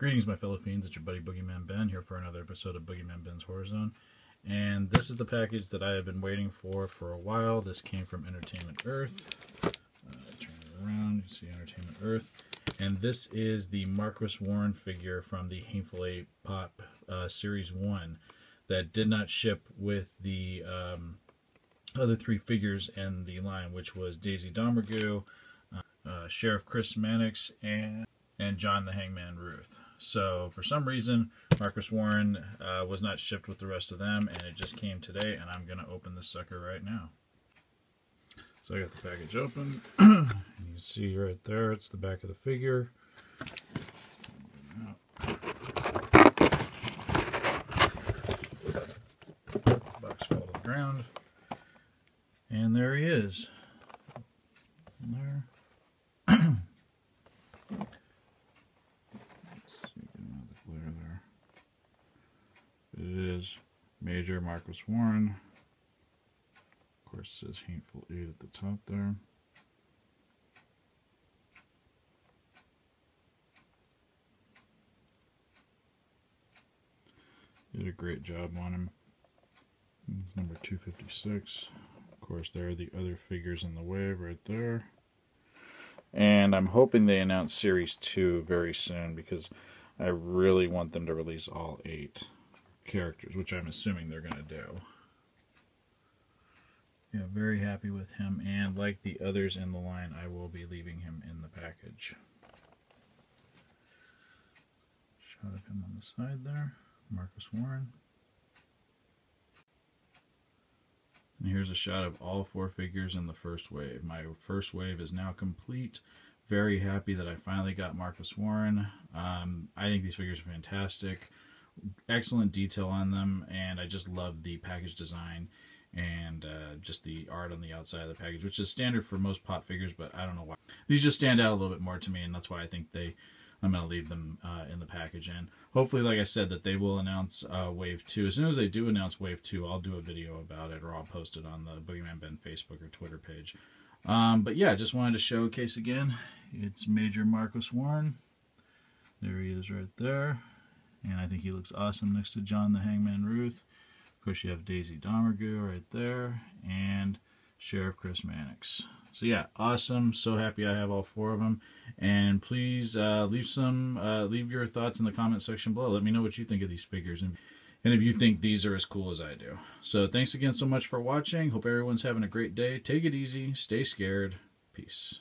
Greetings, my fellow fiends. It's your buddy Boogeyman Ben here for another episode of Boogeyman Ben's Horror Zone. And this is the package that I have been waiting for for a while. This came from Entertainment Earth. Uh, turn it around, you see Entertainment Earth. And this is the Marquis Warren figure from the Hateful Eight Pop uh, Series 1 that did not ship with the um, other three figures in the line, which was Daisy Domergue, uh, uh, Sheriff Chris Mannix, and and John the Hangman Ruth. So for some reason, Marquis Warren uh, was not shipped with the rest of them, and it just came today, and I'm going to open this sucker right now. So I got the package open. you see right there, it's the back of the figure. Box fall to the ground. And there he is. There. It is Major Marquis Warren. Of course, it says Hateful Eight at the top there. Did a great job on him. number 256. Of course, there are the other figures in the wave right there. And I'm hoping they announce Series 2 very soon because I really want them to release all eight characters, which I'm assuming they're going to do. Yeah, very happy with him, and like the others in the line, I will be leaving him in the package. Shot of him on the side there, Marquis Warren. And here's a shot of all four figures in the first wave. My first wave is now complete. Very happy that I finally got Marquis Warren. Um, I think these figures are fantastic excellent detail on them, and I just love the package design and uh, just the art on the outside of the package, which is standard for most Pop figures, but I don't know why. These just stand out a little bit more to me, and that's why I think they I'm going to leave them uh, in the package. And hopefully, like I said, that they will announce uh, Wave 2. As soon as they do announce Wave 2, I'll do a video about it, or I'll post it on the Boogeyman Ben Facebook or Twitter page. Um, but yeah, just wanted to showcase again. It's Major Marquis Warren. There he is right there. And I think he looks awesome next to John the Hangman Ruth. Of course, you have Daisy Domergue right there. And Sheriff Chris Mannix. So yeah, awesome. So happy I have all four of them. And please uh, leave some, uh, leave your thoughts in the comment section below. Let me know what you think of these figures. And, and if you think these are as cool as I do. So thanks again so much for watching. Hope everyone's having a great day. Take it easy. Stay scared. Peace.